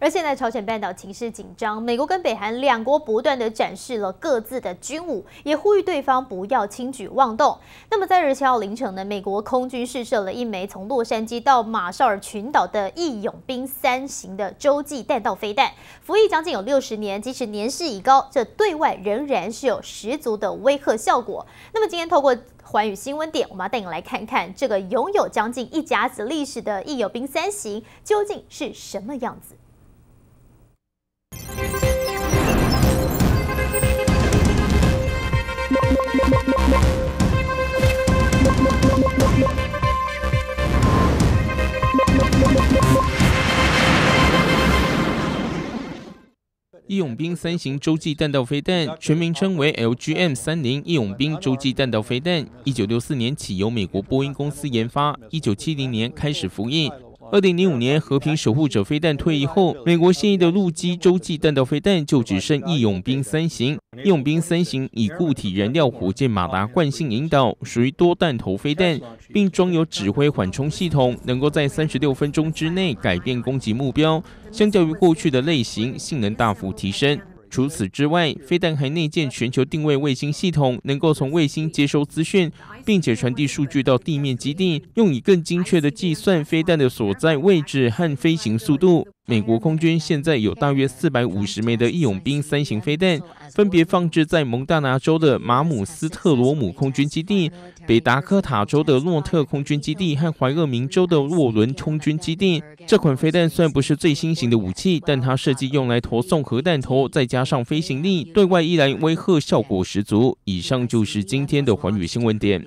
而现在朝鲜半岛情势紧张，美国跟北韩两国不断的展示了各自的军武，也呼吁对方不要轻举妄动。那么在二十七号凌晨呢，美国空军试射了一枚从洛杉矶到马绍尔群岛的义勇兵三型的洲际弹道飞弹，服役将近有六十年，即使年事已高，这对外仍然是有十足的威吓效果。那么今天透过环宇新闻点，我们要带你来看看这个拥有将近一甲子历史的义勇兵三型究竟是什么样子。义勇兵三型洲际弹道飞弹，全名称为 LGM 三零义勇兵洲际弹道飞弹。一九六四年起由美国波音公司研发，一九七零年开始服役。二零零五年，和平守护者飞弹退役后，美国现役的陆基洲际弹道飞弹就只剩义勇兵三型。义勇兵三型以固体燃料火箭马达惯性引导，属于多弹头飞弹，并装有指挥缓冲系统，能够在三十六分钟之内改变攻击目标。相较于过去的类型，性能大幅提升。除此之外，飞弹还内建全球定位卫星系统，能够从卫星接收资讯，并且传递数据到地面基地，用以更精确的计算飞弹的所在位置和飞行速度。美国空军现在有大约四百五十枚的义勇兵三型飞弹，分别放置在蒙大拿州的马姆斯特罗姆空军基地、北达科塔州的诺特空军基地和怀俄明州的沃伦空军基地。这款飞弹虽然不是最新型的武器，但它设计用来投送核弹头，再加上飞行力，对外依然威吓效果十足。以上就是今天的环宇新闻点。